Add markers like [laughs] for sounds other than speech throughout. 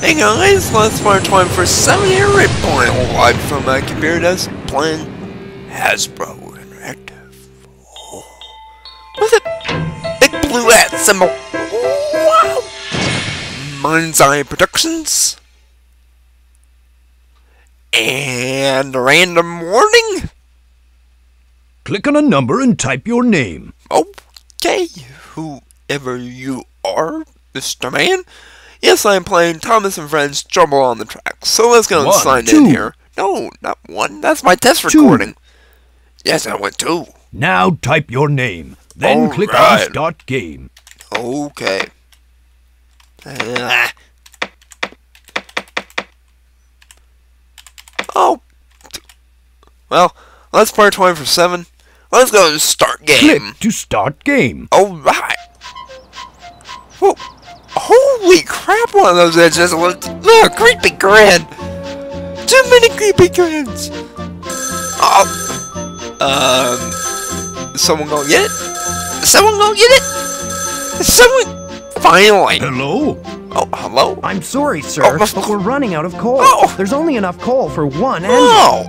Hey guys, let's play 24-7 here, reporting live from my computer desk, playing Hasbro Interactive. Oh. With a big blue hat symbol. Wow! Mind's Eye Productions. And random warning. Click on a number and type your name. Okay, whoever you are, Mr. Man. Yes, I'm playing Thomas and Friends Trouble on the Track. So let's go and sign two. in here. No, not one. That's my test Two. recording. Yes, I went two. Now type your name. Then All click right. on Start Game. Okay. Ah. [laughs] Oh. Well, let's play 24 7. Let's go and start game. Click to Start Game. Alright. Whoa. Holy crap, one of those edges looked. Look, creepy grin. Too many creepy grins. Oh. Um. Someone gonna get it? Someone gonna get it? Someone. Finally. Hello? Oh, hello? I'm sorry, sir, Oh, but we're running out of coal. Oh. There's only enough coal for one engine. Oh.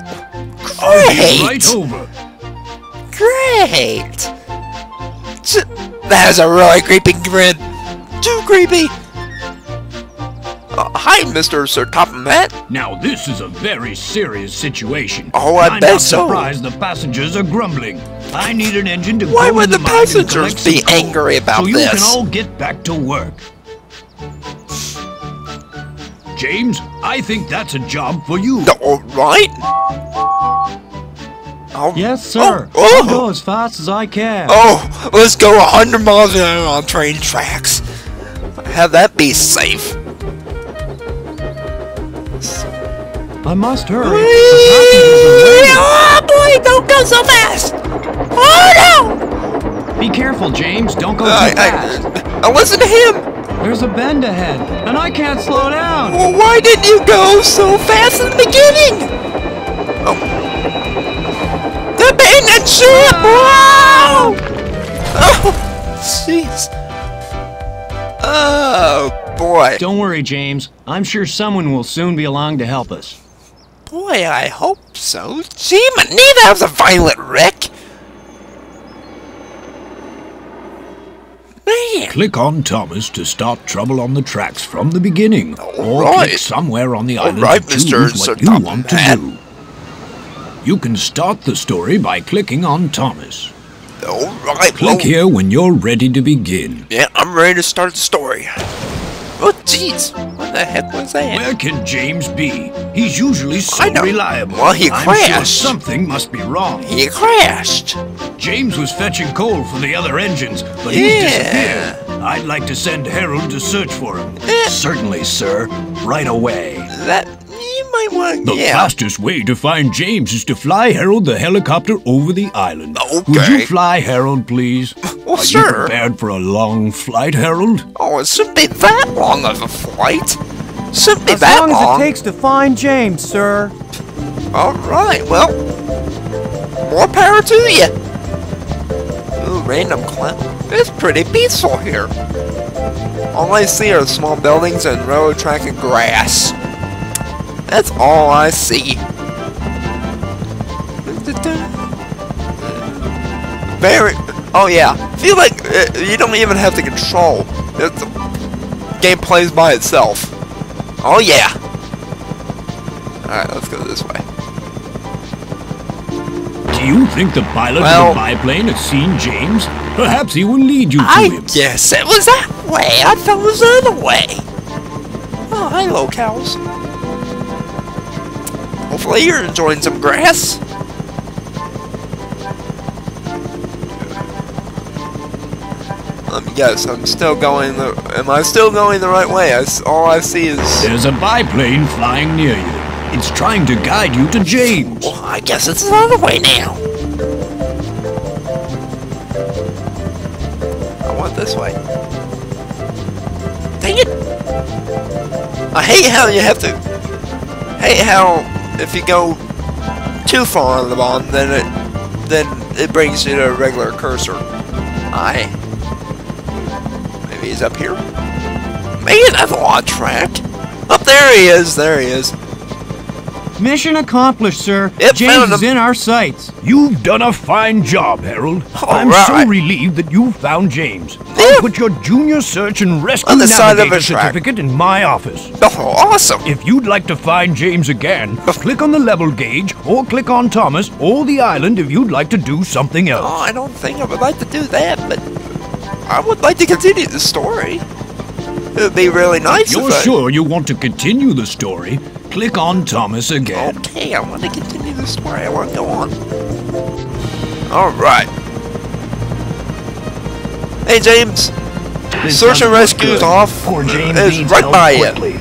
Great. Right over. Great! That is a really creepy grin. Too creepy. Uh, hi, Mr. Sir Topham Hatt. Now this is a very serious situation. Oh, I I'm bet not so. surprised the passengers are grumbling. I need an engine to Why go would the, the passengers be angry about so you can all get back to work. James, I think that's a job for you. All right. Oh, Yes, sir. Oh, I'll go oh, as fast as I can. oh, let's go 100 miles an hour on train tracks. Have that be safe. I must hurry. Oh boy, don't go so fast. Oh no! Be careful, James. Don't go too I, fast. I, I listen to him. There's a bend ahead, and I can't slow down. Well, why didn't you go so fast in the beginning? Oh. The abandoned ship! Ah! Wow! Oh, jeez. Oh, boy. Don't worry, James. I'm sure someone will soon be along to help us. Boy, I hope so. Gee, Manita, that was a violent wreck. Man. Click on Thomas to start trouble on the tracks from the beginning. or right. click somewhere on the All island right, to Mr. choose Sir what you Topham want to do. You can start the story by clicking on Thomas. All right, Click well, here when you're ready to begin. Yeah, I'm ready to start the story. Oh, jeez. What the heck was that? Where can James be? He's usually so reliable. Well, he crashed. I'm sure something must be wrong. He crashed. James was fetching coal for the other engines, but he's disappeared. I'd like to send Harold to search for him. Eh. Certainly, sir. Right away. That might want. The yeah. fastest way to find James is to fly Harold the helicopter over the island. Okay. Would you fly Harold, please? Well, Are sure. you prepared for a long flight, Harold? Oh, it shouldn't be that long of a flight. Shouldn't be As that long as long. as it takes to find James, sir. All right. Well, more power to you. Ooh, random clown. It's pretty peaceful here. All I see are small buildings and railroad track and grass. That's all I see. Very. Oh yeah. Feel like uh, you don't even have to control. It's, the game plays by itself. Oh yeah. All right, let's go this way. Do you think the pilot Well- of the biplane has seen James? Perhaps he will lead you to I him. guess it was that way. I thought it was the other way. Oh, hello, cows. Hopefully you're enjoying some grass. Um, Let me guess. I'm still going the. Am I still going the right way? I all I see is. There's a biplane flying near you. It's trying to guide you to James. Well, I guess it's the other way now. I want this way. Dang it! I hate how you have to. Hate how if you go too far on the bottom, then it then it brings you to a regular cursor. I. Maybe he's up here. Man, that's a lot track. Up there he is. There he is. Mission accomplished, sir. Yep, James is in our sights. You've done a fine job, Harold. All I'm right. so relieved that you found James. Put your junior search and rescue On the side of a certificate in my office. Oh, awesome. If you'd like to find James again, oh. click on the level gauge or click on Thomas or the island if you'd like to do something Oh, else. I don't think I would like to do that, but I would like to continue the story. It would be really nice If you're if I... sure you want to continue the story, click on Thomas again. Okay, I want to continue the story. I want to go on. All right. Hey, James. This Search and rescue is off. Poor James It's needs right by you. quickly.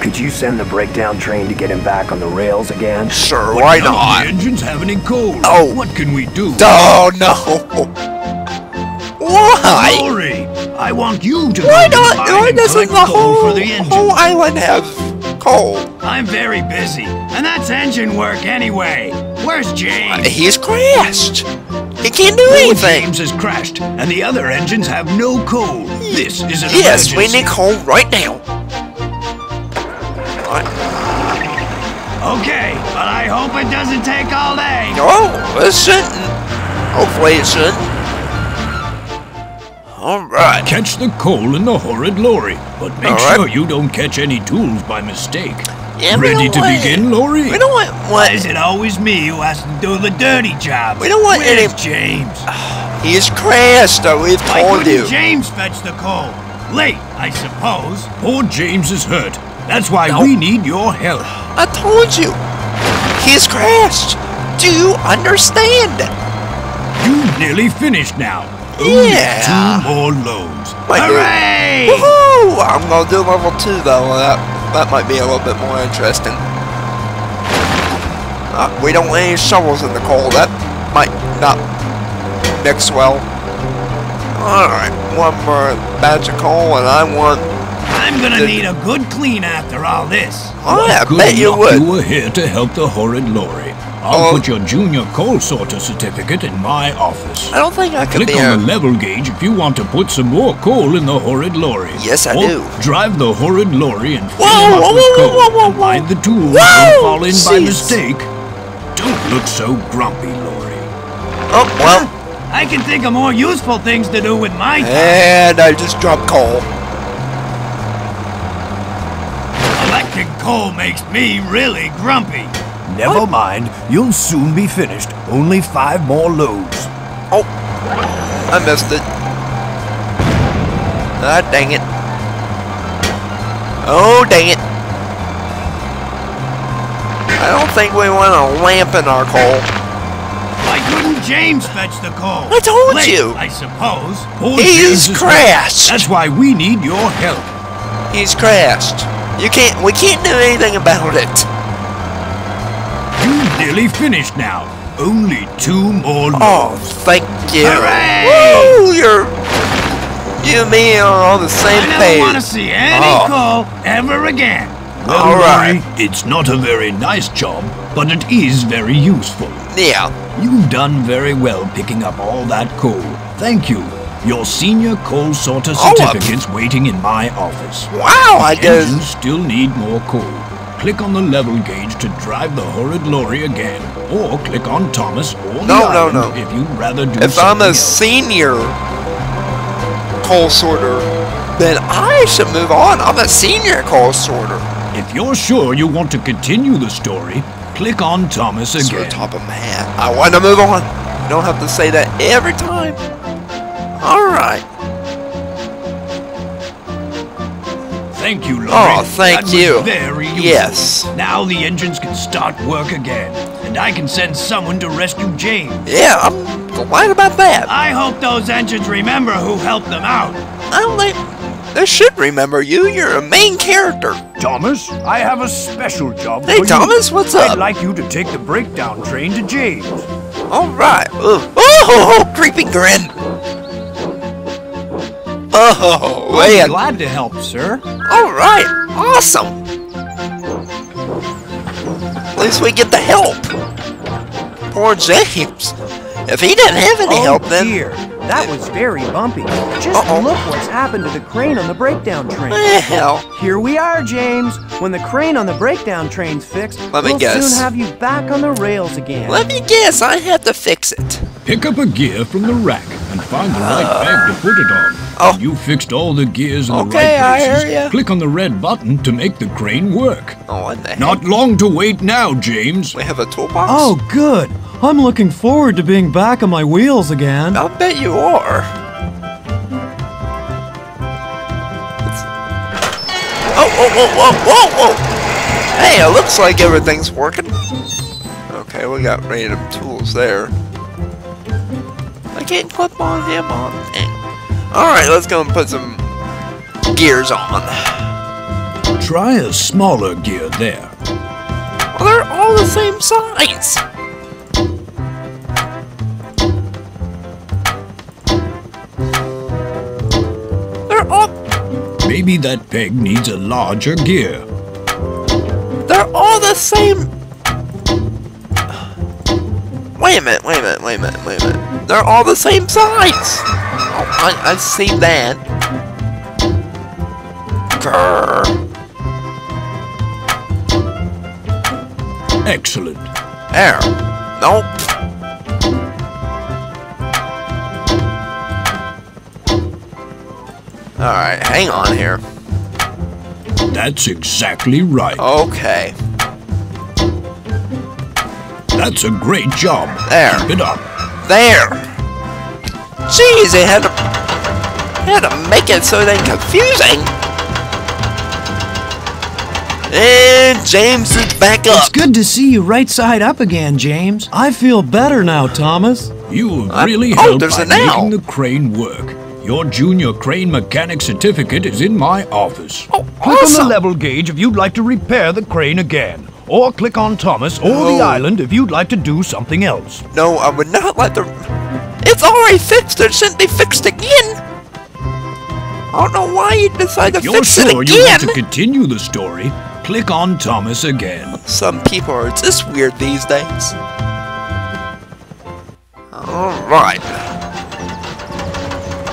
Could you send the breakdown train to get him back on the rails again? Sure, why None not? The engines have any coal. Oh. What can we do? Oh, no. Why? Lorry, I want you to Why go the not? Why doesn't collect the coal whole, for the engine. whole island have coal? I'm very busy, and that's engine work anyway. Where's James? He's crashed. He can't do anything. James has crashed, and the other engines have no coal. This is an Yes, we need coal right now. Right. Okay, but I hope it doesn't take all day. Oh, it shouldn't. Hopefully it shouldn't. Alright. Catch the coal in the horrid lorry, but make right. sure you don't catch any tools by mistake. Yeah, Ready to begin, Lorry? We don't want Why what is it always me who has to do the dirty job? We don't want Where's any- James? [sighs] he is crashed, though. We've Why told couldn't you. James fetch the coal? Late, I suppose. Poor James is hurt. That's why No. we need your help. I told you. He's crashed. Do you understand? You nearly finished now. Only Yeah. two more loads. Might do- Hooray! Woohoo! I'm gonna do level two though. That that might be a little bit more interesting. Uh, we don't want any shovels in the coal. That might not mix well. All right, one more batch of coal, and I want. I'm gonna The- need a good clean after all this. Oh, I Good bet you would. you were here to help the horrid lorry. I'll Oh. put your junior coal sorter certificate in my office. I don't think I could Click be. on A, the level gauge if you want to put some more coal in the horrid lorry. Yes, I or do. Drive the horrid lorry and fill Whoa, him up whoa, with whoa, coal. whoa, whoa, whoa. mind the tools Whoa, don't fall in by mistake. Don't look so grumpy, lorry. oh well, I can think of more useful things to do with my time. and I just dropped coal. Collecting coal makes me really grumpy. Never mind. You'll soon be finished. Only five more loads. Oh, I missed it. Ah, dang it. Oh, dang it. I don't think we want a lamp in our coal. Why couldn't James fetch the coal? I told Late, you. I suppose. Poor He's James is crashed. That's why we need your help. He's crashed. You can't, we can't do anything about it. Nearly finished now. Only two more loads. Oh, thank you. Hooray! Woo, you're, you and me are on the same page. I page. want to see any Oh. coal ever again. Well, All right. Lorry, it's not a very nice job, but it is very useful. Yeah. You've done very well picking up all that coal. Thank you. Your senior coal sorter Oh, uh, certificate's waiting in my office. Wow, I guess. Still need more coal. Click on the level gauge to drive the horrid lorry again, or click on Thomas or No, no, no. if you'd rather do If I'm a else. senior coal sorter, then I should move on. I'm a senior coal sorter. If you're sure you want to continue the story, click on Thomas again. of top of my hat. I want to move on. You don't have to say that every time. All right. Thank you, Lorry. Oh, thank That was you. Very useful. Yes. Now the engines can start work again, and I can send someone to rescue James. Yeah, I'm glad about that. I hope those engines remember who helped them out. I don't think they should remember you. You're a main character. Thomas, I have a special job Hey, for Thomas, you. what's up? I'd like you to take the breakdown train to James. All right. Ugh. Oh, creepy grin. Oh, I'd man. be glad to help, sir. All right. Awesome. At least we get the help. Poor James. If he didn't have any oh, help, then dear. That was very bumpy. Just Uh-oh. look what's happened to the crane on the breakdown train. Hell. Here we are, James. When the crane on the breakdown train's fixed, Let we'll guess. soon have you back on the rails again. Let me guess, I have to fix it. Pick up a gear from the rack and find the right bag to put it on. Oh. You fixed all the gears in the Okay, I right hear places, ya. click on the red button to make the crane work. Oh, what the heck? Not long to wait now, James. We have a toolbox? Oh, good. I'm looking forward to being back on my wheels again. I'll bet you are. It's- Oh, whoa, whoa, whoa, whoa, whoa! Hey, it looks like everything's working. Okay, we got random tools there. I can't clip on him on. Alright, let's go and put some gears on. Try a smaller gear there. Well, they're all the same size. They're all Maybe that peg needs a larger gear. They're all the same. Wait a minute, wait a minute, wait a minute, wait a minute. They're all the same size. Oh, I, I see that. Excellent. There. Nope. Alright, hang on here. That's exactly right. Okay. That's a great job. There. Keep it up. There. Jeez, they had to had to make it so then confusing. And James is back up. It's good to see you right side up again, James. I feel better now, Thomas. You have really oh, helped there's by making the crane work. Your junior crane mechanic certificate is in my office. Oh, Click on the level gauge if you'd like to repair the crane again. Or click on Thomas or No. the island if you'd like to do something else. No, I would not let the. It's already fixed. It shouldn't be fixed again. I don't know why you decided to fix it again. You're sure you want to continue the story? Click on Thomas again. Some people are just weird these days. Alright.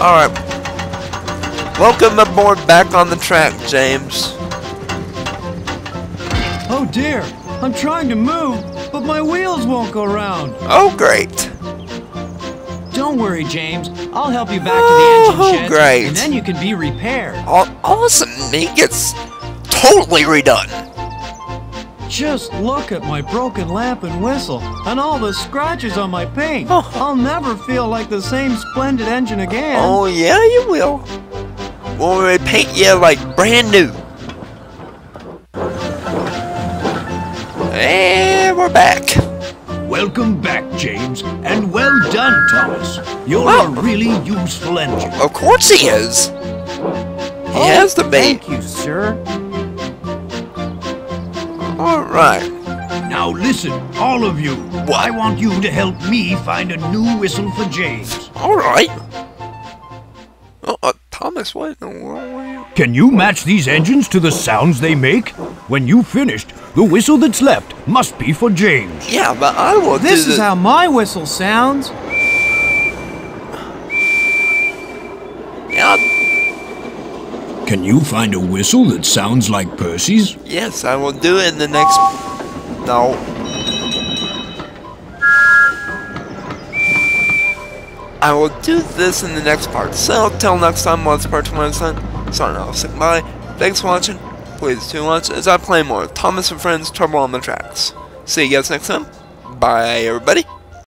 Alright. Welcome aboard back on the track, James. Oh dear, I'm trying to move, but my wheels won't go round. Oh, great. Don't worry, James. I'll help you back to the Oh, engine shed, great. and then you can be repaired. Aw- Awesome. He gets totally redone. Just look at my broken lamp and whistle, and all the scratches on my paint. Oh. I'll never feel like the same splendid engine again. Oh, yeah, you will. We'll repaint you like brand new. And we're back. Welcome back, James, and well done, Thomas. You're Wow. a really useful engine. Of course he is. He has to be. Thank you, sir. Alright. Now listen, all of you. What? I want you to help me find a new whistle for James. Alright. Oh, uh, Thomas, what in the world were you? Can you match these engines to the sounds they make? When you've finished, the whistle that's left must be for James. Yeah, but I will This is how my whistle sounds. Yeah, Can you find a whistle that sounds like Percy's? yes, I will do it in the next... No. I will do this in the next part. So, till next time, let's part 27. Sign off, say bye. Thanks for watching. Please do watch as I play more Thomas and Friends Trouble on the Tracks. See you guys next time. Bye, everybody.